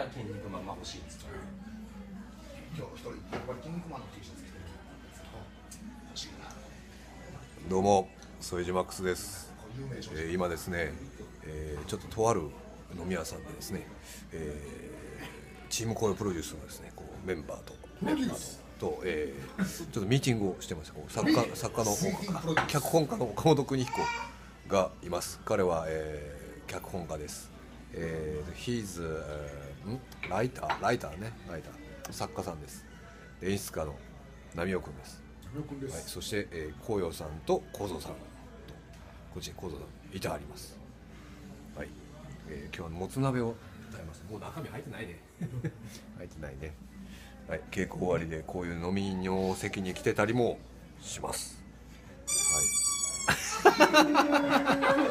から筋肉マンが欲しいっつって今日一人やっぱり筋肉マンの T シャツ着てる欲しいなどうも副島マックスです、えー今ですね、えーちょっととある飲み屋さんでですね、えーチームコールプロデュースのですねこうメンバーとメンバーとと、えーちょっとミーティングをしてましたこう作家作家の脚本家の岡本邦彦がいます。彼は、えー脚本家です。えー、He's、uh, ん？ライター？ライターね。ライター。作家さんです。で演出家の波尾くんです。よくんではい、すそして、えー、紅葉さんと幸三さんとこっちに幸三さんいてあります。はい、えー、今日はもつ鍋を食べます。もう中身入ってないね。入ってないね。はい。稽古終わりでこういう飲みの席に来てたりもします。はい